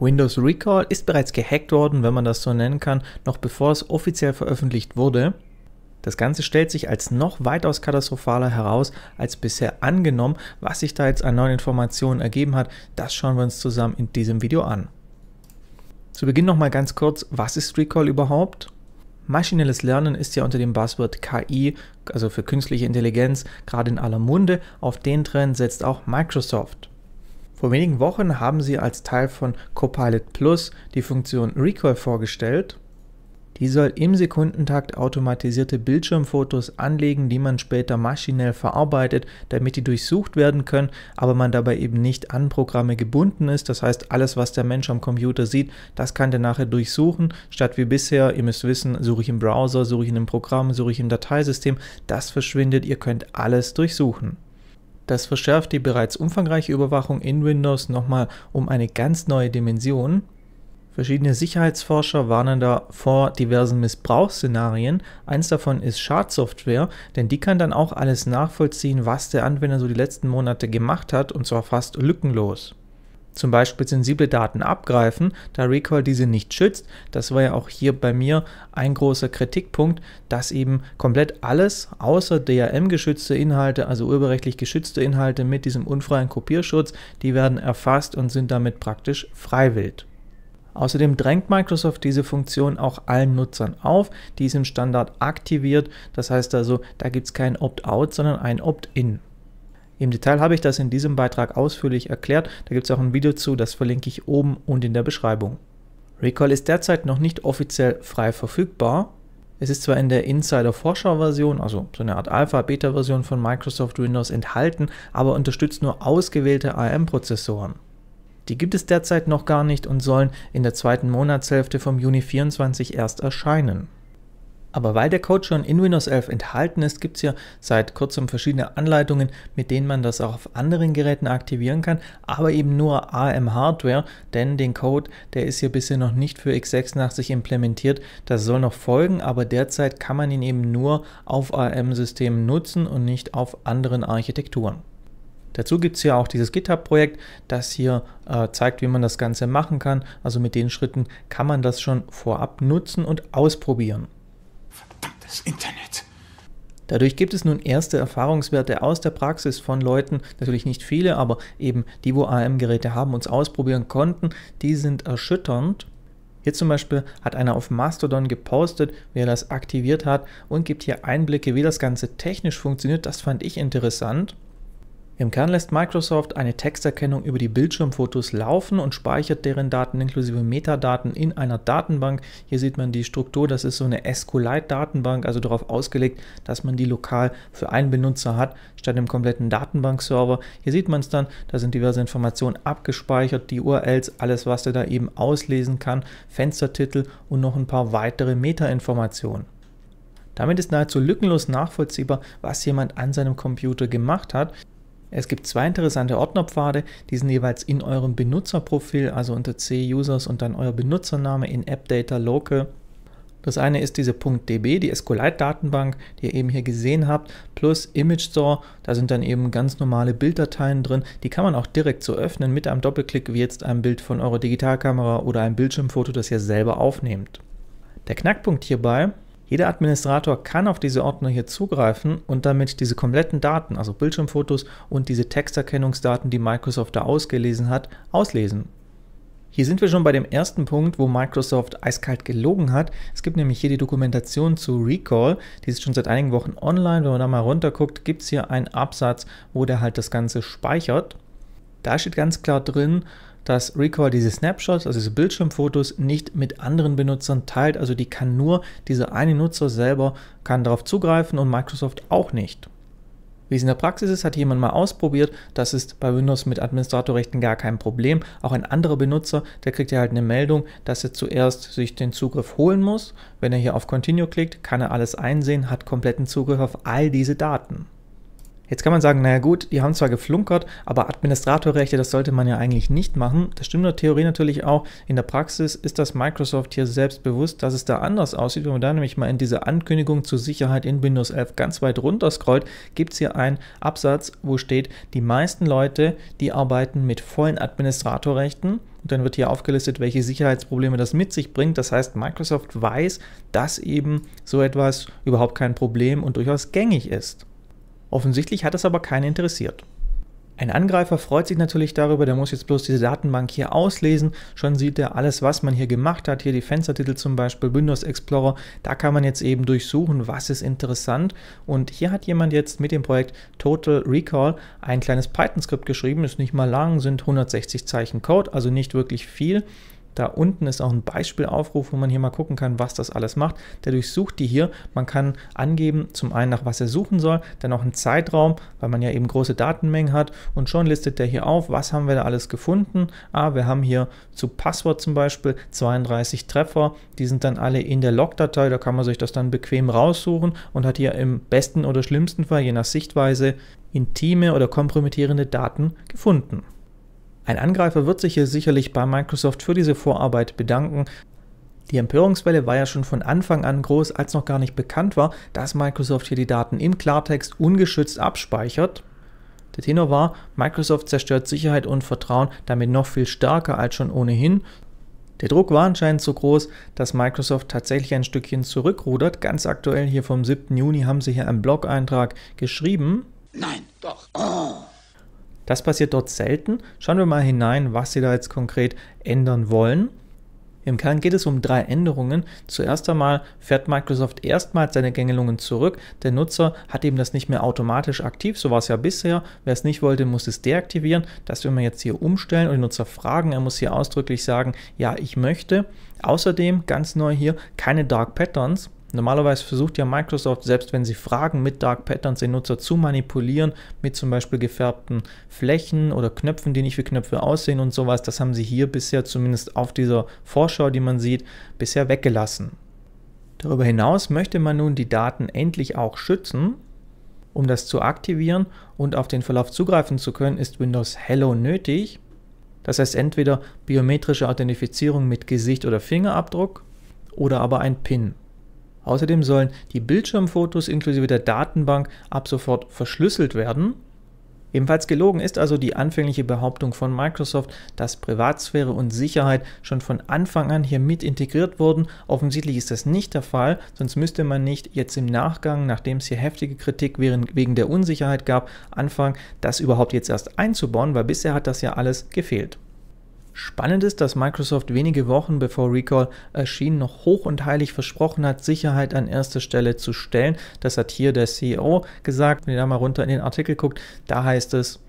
Windows Recall ist bereits gehackt worden, wenn man das so nennen kann, noch bevor es offiziell veröffentlicht wurde. Das Ganze stellt sich als noch weitaus katastrophaler heraus als bisher angenommen. Was sich da jetzt an neuen Informationen ergeben hat, das schauen wir uns zusammen in diesem Video an. Zu Beginn nochmal ganz kurz, was ist Recall überhaupt? Maschinelles Lernen ist ja unter dem Buzzword KI, also für künstliche Intelligenz, gerade in aller Munde. Auf den Trend setzt auch Microsoft. Vor wenigen Wochen haben sie als Teil von Copilot Plus die Funktion Recall vorgestellt. Die soll im Sekundentakt automatisierte Bildschirmfotos anlegen, die man später maschinell verarbeitet, damit die durchsucht werden können, aber man dabei eben nicht an Programme gebunden ist. Das heißt, alles, was der Mensch am Computer sieht, das kann der nachher durchsuchen, statt wie bisher, ihr müsst wissen, suche ich im Browser, suche ich in einem Programm, suche ich im Dateisystem, das verschwindet, ihr könnt alles durchsuchen. Das verschärft die bereits umfangreiche Überwachung in Windows nochmal um eine ganz neue Dimension. Verschiedene Sicherheitsforscher warnen da vor diversen Missbrauchsszenarien. Eins davon ist Schadsoftware, denn die kann dann auch alles nachvollziehen, was der Anwender so die letzten Monate gemacht hat, und zwar fast lückenlos zum Beispiel sensible Daten abgreifen, da Recall diese nicht schützt. Das war ja auch hier bei mir ein großer Kritikpunkt, dass eben komplett alles außer DRM-geschützte Inhalte, also urheberrechtlich geschützte Inhalte mit diesem unfreien Kopierschutz, die werden erfasst und sind damit praktisch freiwillig. Außerdem drängt Microsoft diese Funktion auch allen Nutzern auf. Die ist im Standard aktiviert. Das heißt also, da gibt es kein Opt-out, sondern ein Opt-in. Im Detail habe ich das in diesem Beitrag ausführlich erklärt, da gibt es auch ein Video zu, das verlinke ich oben und in der Beschreibung. Recall ist derzeit noch nicht offiziell frei verfügbar. Es ist zwar in der Insider-Vorschau-Version, also so eine Art Alpha-Beta-Version von Microsoft Windows enthalten, aber unterstützt nur ausgewählte ARM-Prozessoren. Die gibt es derzeit noch gar nicht und sollen in der zweiten Monatshälfte vom Juni 24 erst erscheinen. Aber weil der Code schon in Windows 11 enthalten ist, gibt es ja seit kurzem verschiedene Anleitungen, mit denen man das auch auf anderen Geräten aktivieren kann, aber eben nur ARM-Hardware, denn den Code, der ist hier bisher noch nicht für x86 implementiert. Das soll noch folgen, aber derzeit kann man ihn eben nur auf ARM-Systemen nutzen und nicht auf anderen Architekturen. Dazu gibt es ja auch dieses GitHub-Projekt, das hier äh, zeigt, wie man das Ganze machen kann. Also mit den Schritten kann man das schon vorab nutzen und ausprobieren das Internet. Dadurch gibt es nun erste Erfahrungswerte aus der Praxis von Leuten, natürlich nicht viele, aber eben die, wo AM-Geräte haben, uns ausprobieren konnten, die sind erschütternd. Hier zum Beispiel hat einer auf Mastodon gepostet, wie er das aktiviert hat und gibt hier Einblicke, wie das Ganze technisch funktioniert. Das fand ich interessant. Im Kern lässt Microsoft eine Texterkennung über die Bildschirmfotos laufen und speichert deren Daten inklusive Metadaten in einer Datenbank. Hier sieht man die Struktur, das ist so eine SQLite-Datenbank, also darauf ausgelegt, dass man die lokal für einen Benutzer hat, statt im kompletten Datenbankserver. Hier sieht man es dann, da sind diverse Informationen abgespeichert, die URLs, alles was er da eben auslesen kann, Fenstertitel und noch ein paar weitere Metainformationen. Damit ist nahezu lückenlos nachvollziehbar, was jemand an seinem Computer gemacht hat. Es gibt zwei interessante Ordnerpfade, die sind jeweils in eurem Benutzerprofil, also unter C-Users und dann euer Benutzername in AppData Local. Das eine ist diese .db, die SQLite-Datenbank, die ihr eben hier gesehen habt, plus Image Store, da sind dann eben ganz normale Bilddateien drin, die kann man auch direkt so öffnen mit einem Doppelklick, wie jetzt ein Bild von eurer Digitalkamera oder ein Bildschirmfoto, das ihr selber aufnehmt. Der Knackpunkt hierbei, jeder Administrator kann auf diese Ordner hier zugreifen und damit diese kompletten Daten, also Bildschirmfotos und diese Texterkennungsdaten, die Microsoft da ausgelesen hat, auslesen. Hier sind wir schon bei dem ersten Punkt, wo Microsoft eiskalt gelogen hat. Es gibt nämlich hier die Dokumentation zu Recall, die ist schon seit einigen Wochen online. Wenn man da mal runterguckt, gibt es hier einen Absatz, wo der halt das Ganze speichert. Da steht ganz klar drin, dass Recall diese Snapshots, also diese Bildschirmfotos, nicht mit anderen Benutzern teilt. Also die kann nur dieser eine Nutzer selber kann darauf zugreifen und Microsoft auch nicht. Wie es in der Praxis ist, hat jemand mal ausprobiert. Das ist bei Windows mit Administratorrechten gar kein Problem. Auch ein anderer Benutzer, der kriegt ja halt eine Meldung, dass er zuerst sich den Zugriff holen muss. Wenn er hier auf Continue klickt, kann er alles einsehen, hat kompletten Zugriff auf all diese Daten. Jetzt kann man sagen, naja gut, die haben zwar geflunkert, aber Administratorrechte, das sollte man ja eigentlich nicht machen. Das stimmt in der Theorie natürlich auch. In der Praxis ist das Microsoft hier selbst bewusst, dass es da anders aussieht. Wenn man da nämlich mal in diese Ankündigung zur Sicherheit in Windows 11 ganz weit runter scrollt, gibt es hier einen Absatz, wo steht, die meisten Leute, die arbeiten mit vollen Administratorrechten. Und dann wird hier aufgelistet, welche Sicherheitsprobleme das mit sich bringt. Das heißt, Microsoft weiß, dass eben so etwas überhaupt kein Problem und durchaus gängig ist. Offensichtlich hat es aber keinen interessiert. Ein Angreifer freut sich natürlich darüber, der muss jetzt bloß diese Datenbank hier auslesen. Schon sieht er alles, was man hier gemacht hat. Hier die Fenstertitel zum Beispiel, Windows Explorer. Da kann man jetzt eben durchsuchen, was ist interessant. Und hier hat jemand jetzt mit dem Projekt Total Recall ein kleines Python-Skript geschrieben. Ist nicht mal lang, sind 160 Zeichen Code, also nicht wirklich viel. Da unten ist auch ein Beispielaufruf, wo man hier mal gucken kann, was das alles macht. Der durchsucht die hier. Man kann angeben, zum einen nach was er suchen soll, dann auch einen Zeitraum, weil man ja eben große Datenmengen hat. Und schon listet der hier auf, was haben wir da alles gefunden. Ah, wir haben hier zu Passwort zum Beispiel 32 Treffer. Die sind dann alle in der Logdatei. Da kann man sich das dann bequem raussuchen und hat hier im besten oder schlimmsten Fall, je nach Sichtweise, intime oder kompromittierende Daten gefunden. Ein Angreifer wird sich hier sicherlich bei Microsoft für diese Vorarbeit bedanken. Die Empörungswelle war ja schon von Anfang an groß, als noch gar nicht bekannt war, dass Microsoft hier die Daten im Klartext ungeschützt abspeichert. Der Tenor war, Microsoft zerstört Sicherheit und Vertrauen damit noch viel stärker als schon ohnehin. Der Druck war anscheinend so groß, dass Microsoft tatsächlich ein Stückchen zurückrudert. Ganz aktuell hier vom 7. Juni haben sie hier einen Blog-Eintrag geschrieben. Nein, doch. Oh. Das passiert dort selten. Schauen wir mal hinein, was Sie da jetzt konkret ändern wollen. Im Kern geht es um drei Änderungen. Zuerst einmal fährt Microsoft erstmals seine Gängelungen zurück. Der Nutzer hat eben das nicht mehr automatisch aktiv, so war es ja bisher. Wer es nicht wollte, muss es deaktivieren. Das werden wir jetzt hier umstellen und den Nutzer fragen. Er muss hier ausdrücklich sagen, ja, ich möchte. Außerdem, ganz neu hier, keine Dark Patterns. Normalerweise versucht ja Microsoft, selbst wenn sie Fragen mit Dark Patterns den Nutzer zu manipulieren, mit zum Beispiel gefärbten Flächen oder Knöpfen, die nicht wie Knöpfe aussehen und sowas, das haben sie hier bisher zumindest auf dieser Vorschau, die man sieht, bisher weggelassen. Darüber hinaus möchte man nun die Daten endlich auch schützen. Um das zu aktivieren und auf den Verlauf zugreifen zu können, ist Windows Hello nötig. Das heißt entweder biometrische Authentifizierung mit Gesicht oder Fingerabdruck oder aber ein PIN. Außerdem sollen die Bildschirmfotos inklusive der Datenbank ab sofort verschlüsselt werden. Ebenfalls gelogen ist also die anfängliche Behauptung von Microsoft, dass Privatsphäre und Sicherheit schon von Anfang an hier mit integriert wurden. Offensichtlich ist das nicht der Fall, sonst müsste man nicht jetzt im Nachgang, nachdem es hier heftige Kritik wegen der Unsicherheit gab, anfangen, das überhaupt jetzt erst einzubauen, weil bisher hat das ja alles gefehlt. Spannend ist, dass Microsoft wenige Wochen bevor Recall erschien noch hoch und heilig versprochen hat, Sicherheit an erste Stelle zu stellen. Das hat hier der CEO gesagt. Wenn ihr da mal runter in den Artikel guckt, da heißt es,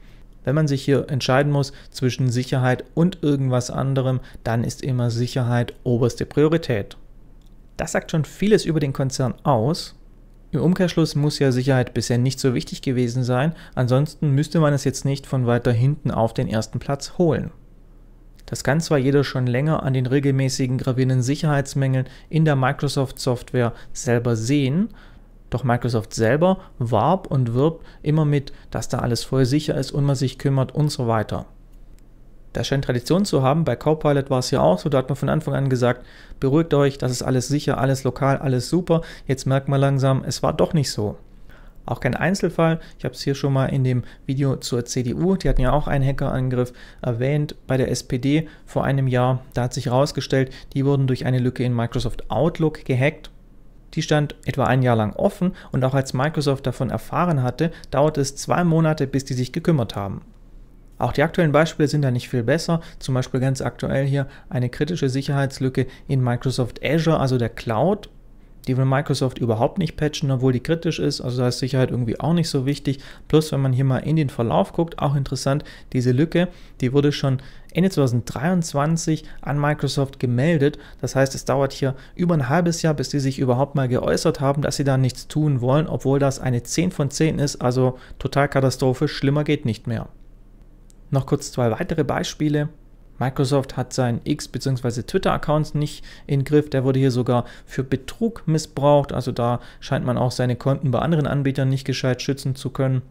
wenn man sich hier entscheiden muss zwischen Sicherheit und irgendwas anderem, dann ist immer Sicherheit oberste Priorität. Das sagt schon vieles über den Konzern aus. Im Umkehrschluss muss ja Sicherheit bisher nicht so wichtig gewesen sein, ansonsten müsste man es jetzt nicht von weiter hinten auf den ersten Platz holen. Das kann zwar jeder schon länger an den regelmäßigen gravierenden Sicherheitsmängeln in der Microsoft-Software selber sehen, doch Microsoft selber warb und wirbt immer mit, dass da alles voll sicher ist und man sich kümmert und so weiter. Das scheint Tradition zu haben. Bei Copilot war es ja auch so. Da hat man von Anfang an gesagt, beruhigt euch, das ist alles sicher, alles lokal, alles super. Jetzt merkt man langsam, es war doch nicht so. Auch kein Einzelfall. Ich habe es hier schon mal in dem Video zur CDU, die hatten ja auch einen Hackerangriff erwähnt. Bei der SPD vor einem Jahr, da hat sich herausgestellt, die wurden durch eine Lücke in Microsoft Outlook gehackt. Die stand etwa ein Jahr lang offen und auch als Microsoft davon erfahren hatte, dauerte es zwei Monate, bis die sich gekümmert haben. Auch die aktuellen Beispiele sind da nicht viel besser. Zum Beispiel ganz aktuell hier eine kritische Sicherheitslücke in Microsoft Azure, also der Cloud. Die will Microsoft überhaupt nicht patchen, obwohl die kritisch ist. Also da ist Sicherheit irgendwie auch nicht so wichtig. Plus, wenn man hier mal in den Verlauf guckt, auch interessant, diese Lücke, die wurde schon Ende 2023 an Microsoft gemeldet. Das heißt, es dauert hier über ein halbes Jahr, bis sie sich überhaupt mal geäußert haben, dass sie da nichts tun wollen, obwohl das eine 10 von 10 ist. Also total katastrophisch, schlimmer geht nicht mehr. Noch kurz zwei weitere Beispiele. Microsoft hat seinen X- bzw. Twitter-Account nicht in Griff. Der wurde hier sogar für Betrug missbraucht. Also da scheint man auch seine Konten bei anderen Anbietern nicht gescheit schützen zu können.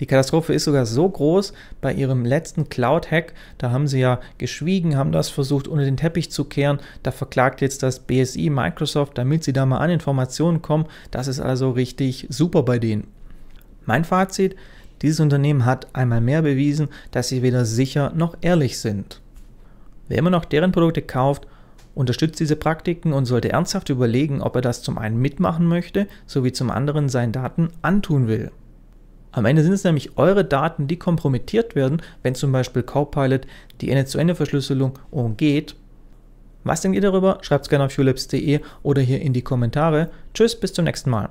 Die Katastrophe ist sogar so groß bei ihrem letzten Cloud-Hack, da haben sie ja geschwiegen, haben das versucht unter den Teppich zu kehren. Da verklagt jetzt das BSI Microsoft, damit sie da mal an Informationen kommen. Das ist also richtig super bei denen. Mein Fazit, dieses Unternehmen hat einmal mehr bewiesen, dass sie weder sicher noch ehrlich sind. Wer immer noch deren Produkte kauft, unterstützt diese Praktiken und sollte ernsthaft überlegen, ob er das zum einen mitmachen möchte, sowie zum anderen seinen Daten antun will. Am Ende sind es nämlich eure Daten, die kompromittiert werden, wenn zum Beispiel Copilot die Ende-zu-Ende-Verschlüsselung umgeht. Was denkt ihr darüber? Schreibt es gerne auf fulabs.de oder hier in die Kommentare. Tschüss, bis zum nächsten Mal.